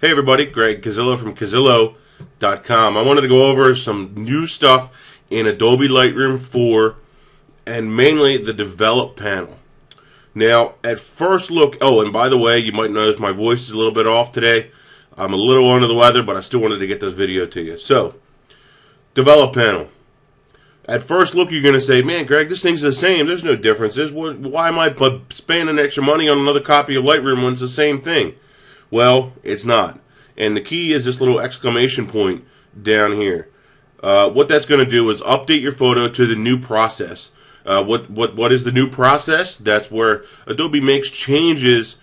Hey everybody, Greg Cazillo from Cazillo.com. I wanted to go over some new stuff in Adobe Lightroom 4 and mainly the develop panel. Now, at first look, oh, and by the way, you might notice my voice is a little bit off today. I'm a little under the weather, but I still wanted to get this video to you. So, develop panel. At first look, you're going to say, man, Greg, this thing's the same. There's no differences. Why am I spending extra money on another copy of Lightroom when it's the same thing? Well, it's not. And the key is this little exclamation point down here. Uh, what that's going to do is update your photo to the new process. Uh, what what what is the new process? That's where Adobe makes changes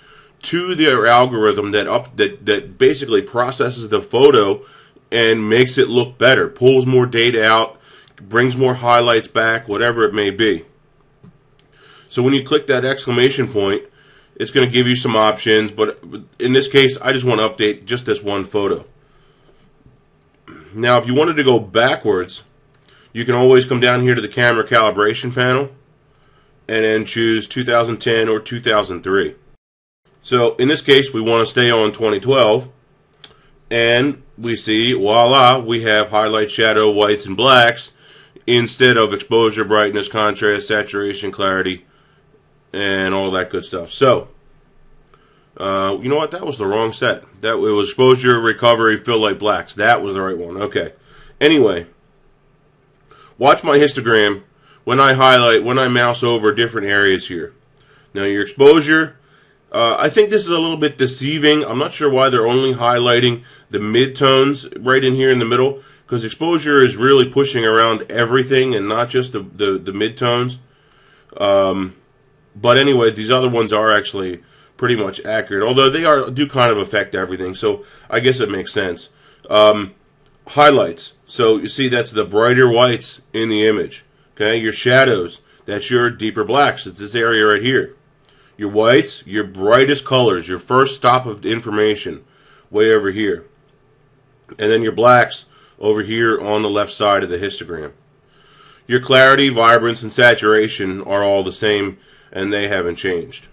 to their algorithm that up that that basically processes the photo and makes it look better, pulls more data out, brings more highlights back, whatever it may be. So when you click that exclamation point, it's going to give you some options, but in this case, I just want to update just this one photo. Now, if you wanted to go backwards, you can always come down here to the camera calibration panel and then choose 2010 or 2003. So in this case, we want to stay on 2012 and we see, voila, we have highlight, shadow, whites, and blacks instead of exposure, brightness, contrast, saturation, clarity, and all that good stuff. So, uh, you know what? That was the wrong set. That it was exposure, recovery, fill light blacks. That was the right one. Okay. Anyway, watch my histogram when I highlight, when I mouse over different areas here. Now, your exposure, uh, I think this is a little bit deceiving. I'm not sure why they're only highlighting the midtones right in here in the middle, because exposure is really pushing around everything and not just the, the, the midtones. Um, but anyway, these other ones are actually pretty much accurate, although they are do kind of affect everything. So I guess it makes sense. Um, highlights. So you see that's the brighter whites in the image. Okay, your shadows. That's your deeper blacks. It's this area right here. Your whites, your brightest colors, your first stop of information, way over here. And then your blacks over here on the left side of the histogram. Your clarity, vibrance, and saturation are all the same and they haven't changed.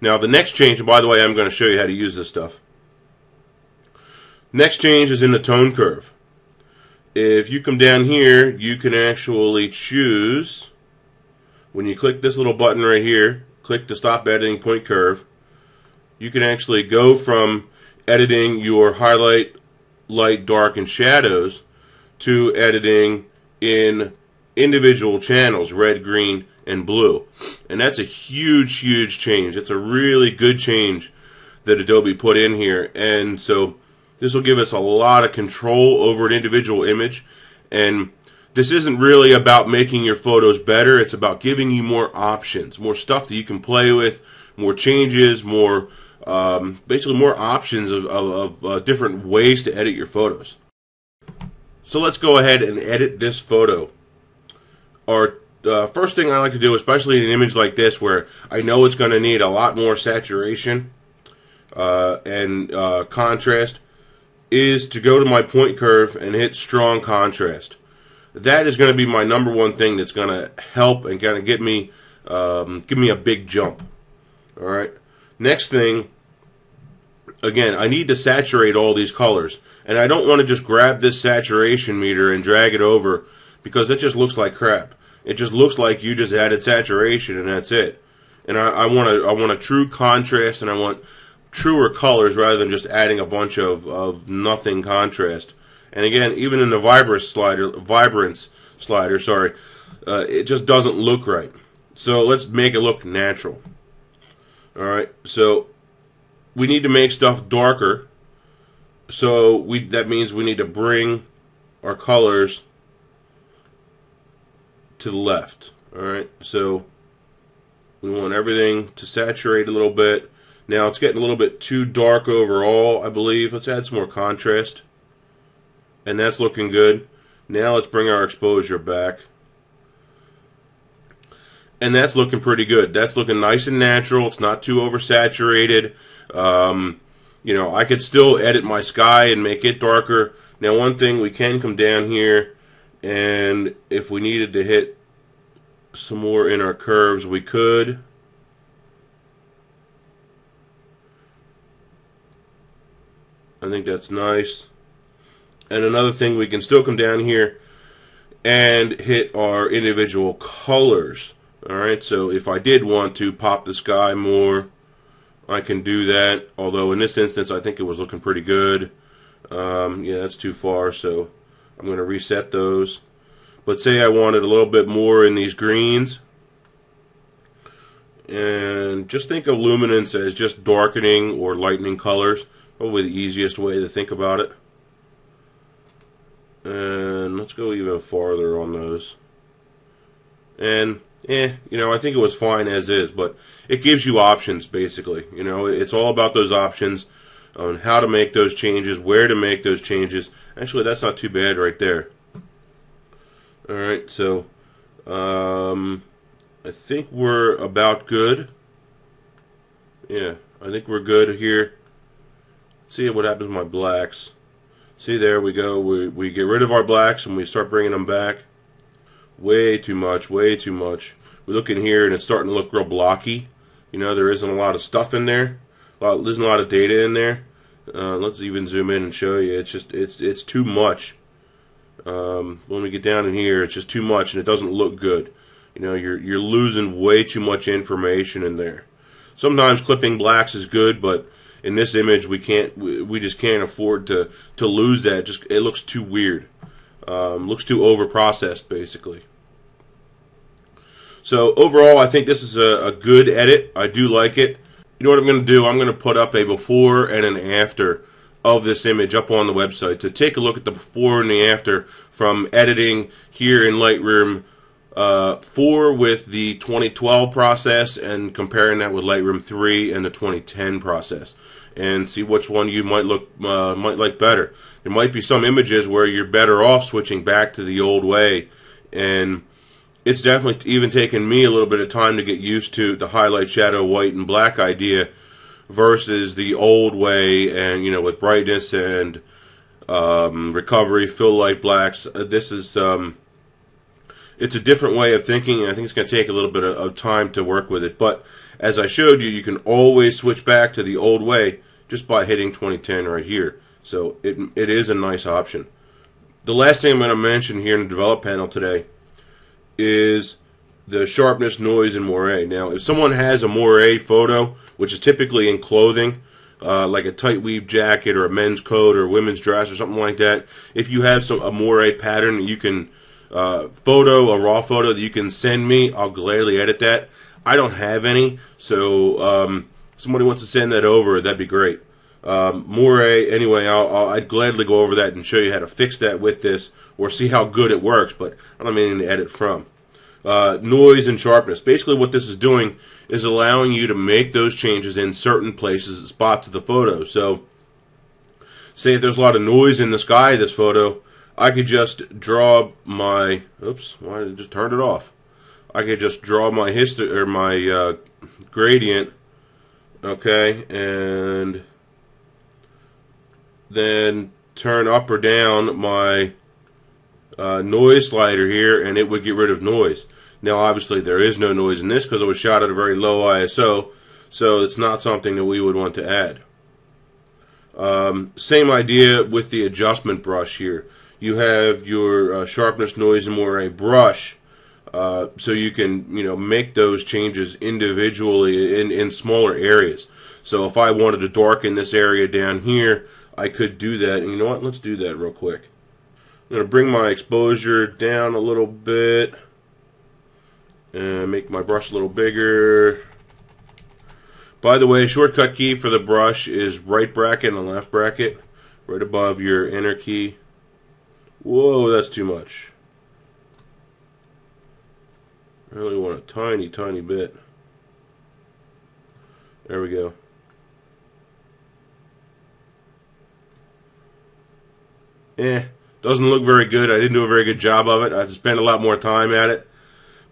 Now the next change, and by the way, I'm going to show you how to use this stuff. Next change is in the tone curve. If you come down here, you can actually choose, when you click this little button right here, click to stop editing point curve, you can actually go from editing your highlight, light, dark, and shadows to editing in individual channels, red, green, and blue. And that's a huge, huge change. It's a really good change that Adobe put in here. And so this will give us a lot of control over an individual image. And this isn't really about making your photos better. It's about giving you more options, more stuff that you can play with, more changes, more um, basically more options of, of, of uh, different ways to edit your photos. So let's go ahead and edit this photo. Our uh, first thing I like to do, especially in an image like this, where I know it's going to need a lot more saturation uh, and uh, contrast, is to go to my point curve and hit strong contrast. That is going to be my number one thing that's going to help and kind of get me, um, give me a big jump. All right. Next thing, again, I need to saturate all these colors, and I don't want to just grab this saturation meter and drag it over because it just looks like crap. It just looks like you just added saturation and that's it. And I, I want a I want a true contrast and I want truer colors rather than just adding a bunch of, of nothing contrast. And again, even in the vibrance slider, vibrance slider, sorry, uh, it just doesn't look right. So let's make it look natural. All right, so we need to make stuff darker. So we that means we need to bring our colors to the left. All right, so we want everything to saturate a little bit. Now it's getting a little bit too dark overall, I believe. Let's add some more contrast. And that's looking good. Now let's bring our exposure back. And that's looking pretty good. That's looking nice and natural. It's not too oversaturated. Um, you know, I could still edit my sky and make it darker. Now, one thing, we can come down here and if we needed to hit some more in our curves, we could. I think that's nice. And another thing, we can still come down here and hit our individual colors. Alright, so if I did want to pop the sky more, I can do that. Although in this instance, I think it was looking pretty good. Um, yeah, that's too far, so I'm going to reset those. But say I wanted a little bit more in these greens. And just think of luminance as just darkening or lightening colors. Probably the easiest way to think about it. And let's go even farther on those. And, eh, you know, I think it was fine as is, but it gives you options, basically. You know, it's all about those options on how to make those changes, where to make those changes. Actually, that's not too bad right there. All right, so um, I think we're about good. Yeah, I think we're good here. Let's see what happens with my blacks. See, there we go. We, we get rid of our blacks and we start bringing them back. Way too much, way too much. We look in here and it's starting to look real blocky. You know, there isn't a lot of stuff in there. Lot, there's a lot of data in there. Uh, let's even zoom in and show you. It's just, it's, it's too much. Um, when we get down in here, it's just too much and it doesn't look good. You know, you're, you're losing way too much information in there. Sometimes clipping blacks is good, but in this image we can't we just can't afford to to lose that just it looks too weird um, looks too over processed basically so overall I think this is a, a good edit I do like it you know what I'm going to do? I'm going to put up a before and an after of this image up on the website. To take a look at the before and the after from editing here in Lightroom uh, 4 with the 2012 process and comparing that with Lightroom 3 and the 2010 process. And see which one you might look uh, might like better. There might be some images where you're better off switching back to the old way, and it's definitely even taken me a little bit of time to get used to the highlight, shadow, white, and black idea versus the old way, and you know with brightness and um, recovery, fill light blacks. Uh, this is um, it's a different way of thinking, and I think it's going to take a little bit of, of time to work with it. But as I showed you, you can always switch back to the old way just by hitting 2010 right here. So it, it is a nice option. The last thing I'm going to mention here in the develop panel today is the sharpness, noise, and moire. Now, if someone has a moire photo, which is typically in clothing, uh, like a tight weave jacket or a men's coat or women's dress or something like that, if you have some a moire pattern, you can uh, photo, a raw photo that you can send me, I'll gladly edit that. I don't have any, so um, somebody wants to send that over, that'd be great. Um, anyway, I'll, I'll, I'd gladly go over that and show you how to fix that with this or see how good it works, but I don't mean to edit from. Uh, noise and sharpness. Basically, what this is doing is allowing you to make those changes in certain places, spots of the photo. So, say if there's a lot of noise in the sky this photo, I could just draw my. Oops, why did I just turn it off? I could just draw my history or my uh, gradient, okay, and then turn up or down my uh, noise slider here, and it would get rid of noise. Now, obviously, there is no noise in this because it was shot at a very low ISO, so it's not something that we would want to add. Um, same idea with the adjustment brush here. You have your uh, sharpness, noise, and moire brush, uh, so you can you know make those changes individually in, in smaller areas. So if I wanted to darken this area down here, I could do that. And you know what? Let's do that real quick. I'm going to bring my exposure down a little bit and make my brush a little bigger. By the way, shortcut key for the brush is right bracket and left bracket, right above your enter key. Whoa, that's too much. I really want a tiny, tiny bit. There we go. Eh, doesn't look very good. I didn't do a very good job of it. I have a lot more time at it.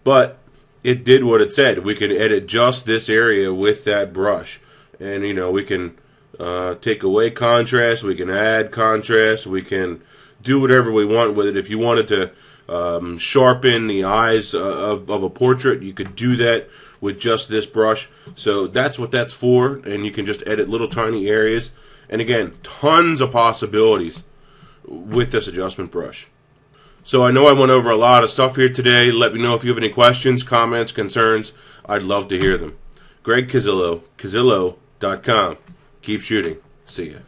But it did what it said. We can edit just this area with that brush. And, you know, we can uh, take away contrast. We can add contrast. We can do whatever we want with it. If you wanted to um, sharpen the eyes uh, of, of a portrait, you could do that with just this brush. So that's what that's for. And you can just edit little tiny areas And again, tons of possibilities with this adjustment brush. So I know I went over a lot of stuff here today. Let me know if you have any questions, comments, concerns. I'd love to hear them. Greg Cazillo, Cazillo.com. Keep shooting. See ya.